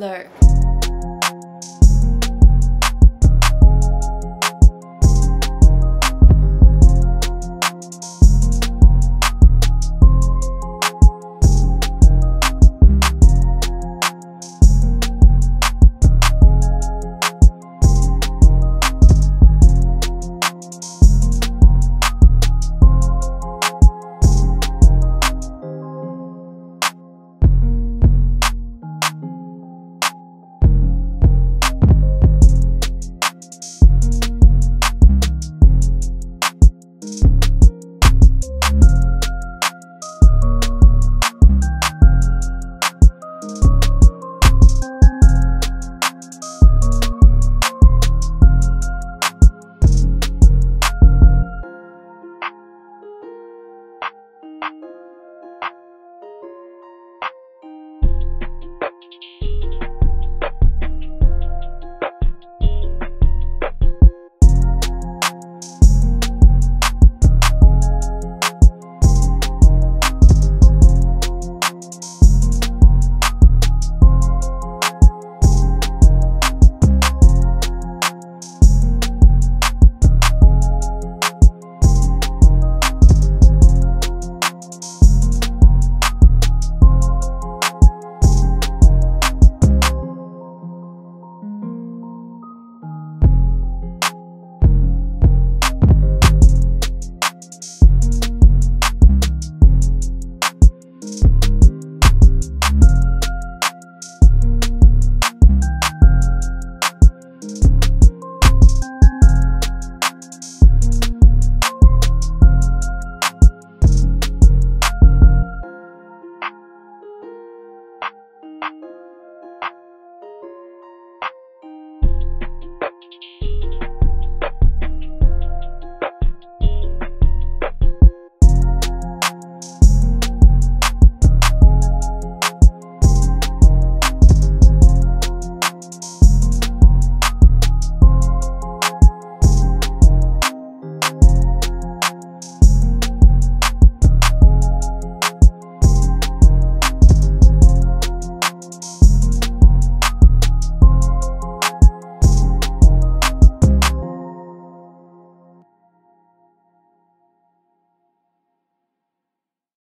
Hello.